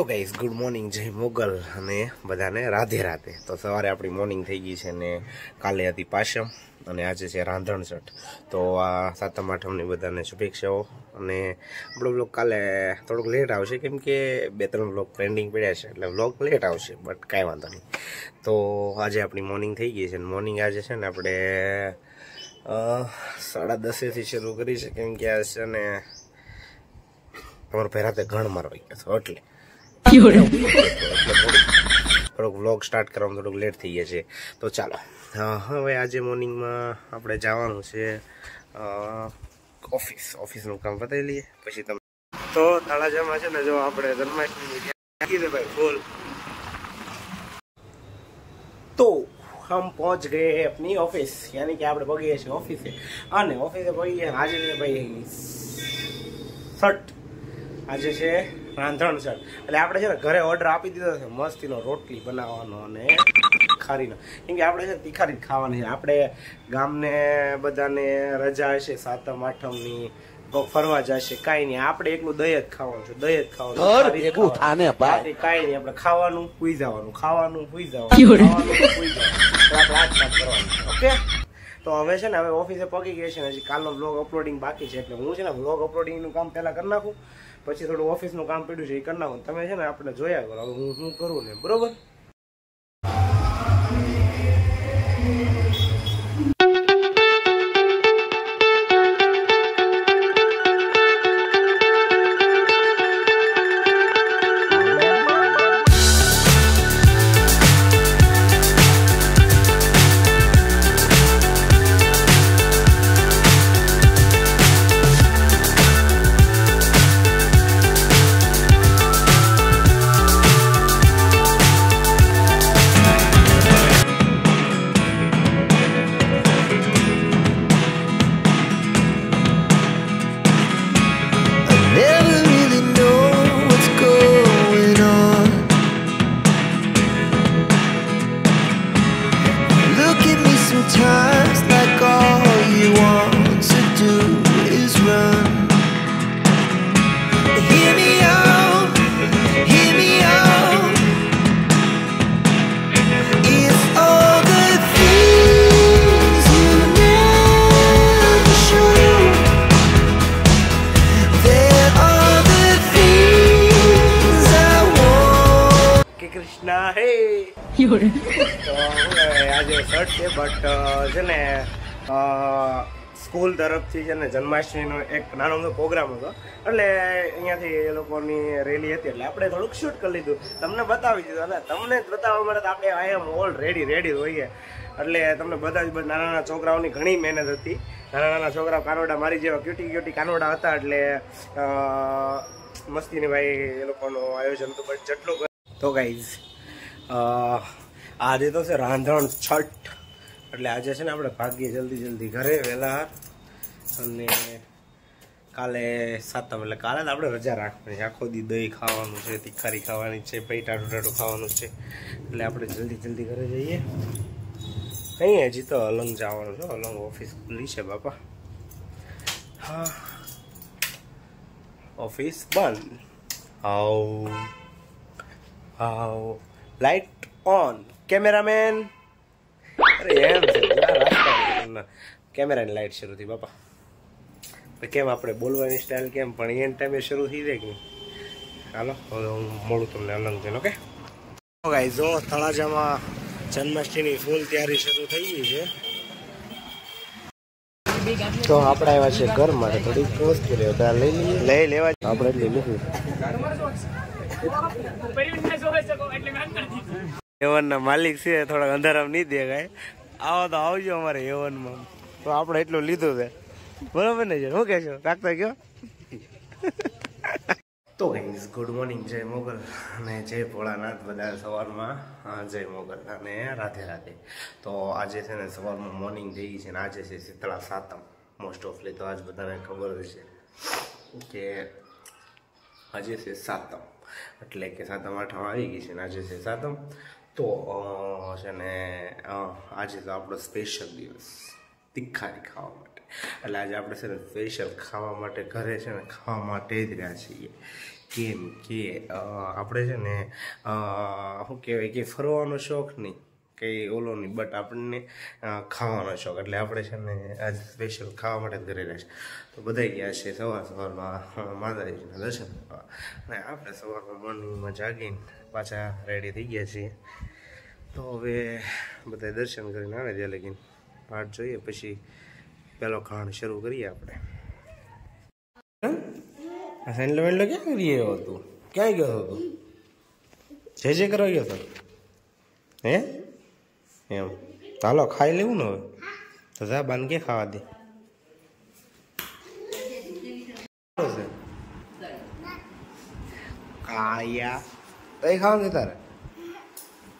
તો guys good morning જય મોગલ અને બધાને રાધે રાધે. તો સવારે આપણી મોર્નિંગ થઈ ગઈ છે ને કાલે હતી પાશમ અને આજે છે રાંધણસઠ તો આ સાતમ આઠમની બધાને શુભેચ્છાઓ અને આપણો બ્લોગ કાલે થોડુંક લેટ આવશે, કેમ કે બે ત્રણ બ્લોગ પેન્ડિંગ પડ્યા છે, એટલે બ્લોગ લેટ આવશે બટ કાંઈ વાંધો નહીં. તો આજે આપણી મોર્નિંગ થઈ ગઈ છે મોર્નિંગ આજે છે ને આપણે સાડા દસેથી શરૂ કરી છે, કેમ કે આ છે ને, તમારો પહેરાતે ઘણ મારવાઈ ગયો એટલે. થોડુંક વ્લોગ સ્ટાર્ટ કરવામાં થોડુંક લેટ થઈ ગયા છે તો ચાલો અ, હવે આજે મોર્નિંગમાં આપણે જવાનું છે અ, ઓફિસ ઓફિસનું કામ પતાવી લઈએ પછી તમે તો તળાજામાં છે ને જો આપણે જન્માષ્ટમી કીધે ભાઈ ફૂલ તો हम पहुंच गए हैं अपनी ऑफिस यानी कि આપણે પગીએ છીએ ઓફિસે અને ઓફિસે પગીએ આજે છે ભાઈ શર્ટ આજે છે રાંધણ છે. એટલે આપણે છે ને ઘરે ઓર્ડર આપી દીધો છે. મસ્તીનો રોટલી બનાવવાનો અને ખારીનો કેમ કે આપણે છે ને તીખારી જ ખાવાની છે. આપણે ગામને બધાને રજા હશે સાતમ આઠમની ફરવા જશે કાંઈ નહીં. આપણે એકલું દહીં જ ખાવાનું છે. દહીં જ ખાવાનું. કાંઈ નહીં. આપણે ખાવાનું પૂઈ જવાનું. ખાવાનું પૂઈ જવાનું. ઓકે? તો હવે છે ને હવે ઓફિસે પગી ગઈ છે હજી કાલનો બ્લોગ અપલોડિંગ બાકી છે. એટલે હું છે ને બ્લોગ અપલોડિંગનું કામ પહેલા કરી નાખું. પછી થોડું ઓફિસનું કામ પડ્યું છે, એ કરી નાખું તમે છે ને આપણે જોયા કરો. હવે હું શું કરું ને, બરોબર? તો આજે શર્ટ છે બટ છે ને સ્કૂલ તરફથી છે ને જન્માષ્ટમીનો એક નાનો મોટો પ્રોગ્રામ હતો. એટલે અહીંયાથી એ લોકોની રેલી હતી, એટલે આપણે થોડુંક શૂટ કરી લીધું. તમને બતાવી દીધું. અને તમને જ બતાવવા માટે આપણે I am already ready હોઈએ. એટલે તમને બધા જ નાના નાના છોકરાઓની ઘણી મહેનત હતી. નાના નાના છોકરાઓ કાનોડા મારી જેવા ક્યુટી ક્યુટી કાનોડા હતા, એટલે મસ્તીની ભાઈ એ લોકોનું આયોજન હતું બટ જેટલું તો ગાઈઝ આજે તો છે રાંધણ છઠ. એટલે આજે છે ને આપણે ભાગીએ જલ્દી જલ્દી ઘરે વહેલા. અને કાલે સાતમ, એટલે કાલે આપણે રજા રાખવાની છે. આખો દી દહીં ખાવાનું છે, તીખારી ખાવાની છે પૈ ટાટું ટાટું ખાવાનું છે. એટલે આપણે જલ્દી જલ્દી ઘરે જઈએ. કંઈ હજી તો અલંગ જવાનું છે અલંગ ઓફિસ ખુલ્લી છે બાપા. હા. ઓફિસ બંધ. આવ. હાઉ લાઇટ ઓન કેમેરામેન અરે એમ છે કેમેરાની લાઇટ શરૂ થઈ બાપા. કેમ આપણે બોલવાની સ્ટાઇલ કેમ? પણ એન ટાઈમે શરૂ થઈ જાય કે ચાલો હવે હું મળું તમને અલંગ છે ઓકે ગાઈ જો તળાજામાં જન્માષ્ટમીની ફૂલ તૈયારી શરૂ થઈ ગઈ છે. તો આપણે આવ્યા છે ઘર માટે લઈ લઈએ. લઈ લેવા. આપણે એટલી લીધું યવનના માલિક છે, થોડાક અંધારામ નહીં દેખાય. આવો તો આવજો અમારે યવનમાં તો આપણે એટલું લીધું છે. બરોબર ને શું કહેશો? કાકતા કયો? તો ગાઈઝ ગુડ મોર્નિંગ જય મોગલ અને જય ભોળાનાથ બધા સવારમાં. જય મોગલ અને રાધે રાધે. તો આજે છે ને, સવારમાં મોર્નિંગ જઈ છે ને, આજે છે શીતળા સાતમ. મોસ્ટ ઓફલી તો આજ બધાને ખબર છે કે આજે છે સાતમ. એટલે કે સાતમ આઠમ આવી ગઈ છે ને આજે છે સાતમ. તો છે ને આજે તો આપણો સ્પેશિયલ દિવસ, તીખારી ખાવા માટે. એટલે આજે આપણે છે ને સ્પેશિયલ ખાવા માટે ઘરે છે ને ખાવા માટે જ રહ્યા છીએ. કેમ કે આપણે છે ને શું કહેવાય કે ફરવાનો શોખ નહીં. કંઈ ઓલો નહીં બટ આપણને ખાવાનો શોખ. એટલે આપણે છે ને આજ સ્પેશિયલ ખાવા માટે જ ઘરે રહેશે. તો બધા ગયા છે સવાર સવારમાં માતાજીના દર્શન કરવા. અને આપણે સવારમાં મોર્નિંગમાં જાગીને પાછા રેડી થઈ ગયા છીએ. તો હવે બધા દર્શન કરીને આવે ત્યાં લગીને. પાઠ જોઈએ, પછી પહેલો ખાણ શરૂ કરીએ આપણે. સેન્ડલો વેન્ડલો ક્યાં કરી આવ્યો તું? ક્યાં ગયો હતો તું? જે જે કરવા ગયો હતો? હે? એમ. ચાલો, ખાઈ લેવું ને હવે? તો જા, બાન ખાવા દે? કાળિયા તઈ ખાવાનું છે તારે?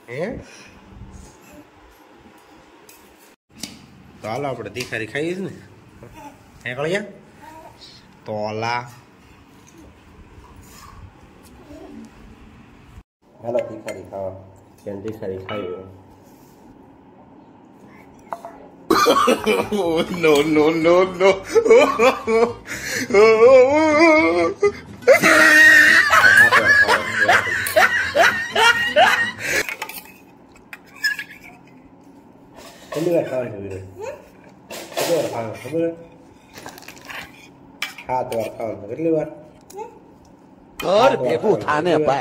હે? તો હાલો આપણે તીખારી ખાઈએ ને. હે તોલા. હાલો તીખારી ખાવા. કેમ ખાવી no no no no เขาเลือดข้างหือเลยเขาเลือดข้างเขาเลือดข้าตัวข้าเลือดเออเดี๋ยวผู้ทานเนี่ยไป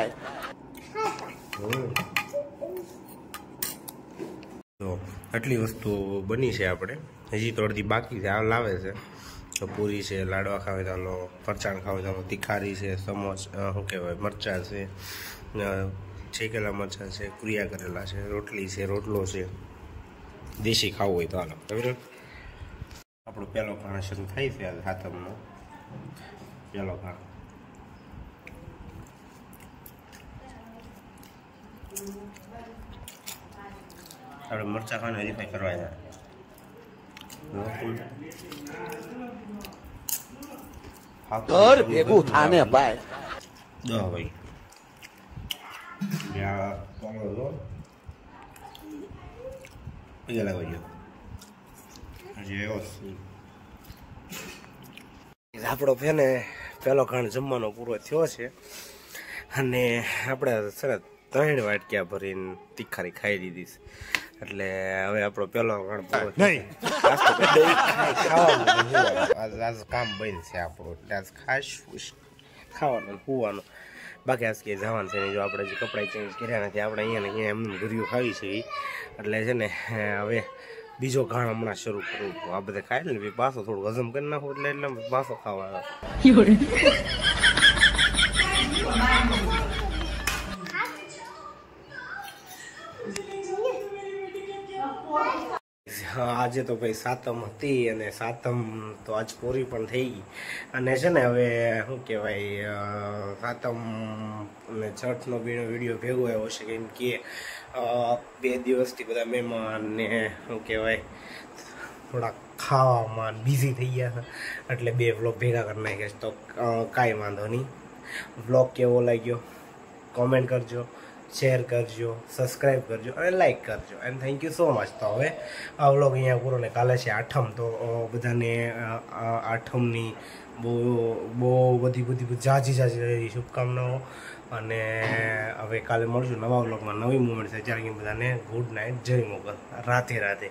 આટલી વસ્તુઓ બની છે આપણે. હજી તો અડધી બાકી છે, આ લાવે છે. તો પૂરી છે, લાડવા ખાવે તો ફરચાણ ખાવે તો હાલો તીખારી છે, સમોસ શું કહેવાય, મરચાં છે છેકેલા મરચાં છે, કુરિયા કરેલા છે, રોટલી છે, રોટલો છે. દેશી ખાવું હોય તો હાલો બરાબર આપણો પહેલો ખાણ શરૂ થાય છે આજે હાથમનો. પહેલો ખાણ. આપણે મરચાં ખાને હજી કરવાના ઘર ભેગું થાને ભાઈ દહ ભાઈ હજી આપણો છે ને પહેલો ઘણ જમવાનો પૂરો થયો છે અને આપણે સરસ ત્રણ વાટક્યા ભરીને તીખારી ખાઈ દીધી છે એટલે હવે આપણો પહેલો ગણ પૂરો નહીં. આજ કામ બંધ છે આપણું. એટલે આજ ખાસ ખાવાનું પૂવાનું બાકી આજ કે જવાનું છે ને જો આપણે જે કપડાં ચેન્જ કર્યા નથી આપણે અહીંયા ને અહીંયા એમનું ઘર્યું ખાવી છે એટલે છે ને હવે બીજો ઘાણ હમણાં શરૂ કરું આ બધા ખાય ને પછી પાછો થોડું હજમ કરી નાખું એટલે એટલે પાછો ખાવા આજે તો ભાઈ સાતમ હતી અને સાતમ તો આજ પૂરી પણ થઈ. ગઈ અને છે ને હવે શું કહેવાય સાતમ અને છઠનો બીનો વીડિયો ભેગો આવ્યો છે, કેમ કે બે દિવસથી બધા મહેમાન ને શું કહેવાય, થોડાક ખાવામાં બિઝી થઈ ગયા છે. એટલે બે વ્લોગ ભેગા કરી નાખ્યા તો કાંઈ વાંધો નહીં. વ્લોગ કેવો લાગ્યો? કોમેન્ટ કરજો. શેર કરજો સબસ્ક્રાઈબ કરજો અને લાઇક કરજો. And thank you so much તો હવે આ વ્લોગ અહીંયા પૂરો ને કાલે છે આઠમ. તો બધાને આઠમની બહુ બહુ બધી બધી જાજી જાજી શુભકામનાઓ. અને હવે કાલે મળશું નવા વ્લોગમાં નવી મુમેન્ટ છે જ્યારે બધાને ગુડ નાઇટ જય મોગલ. રાતે રાતે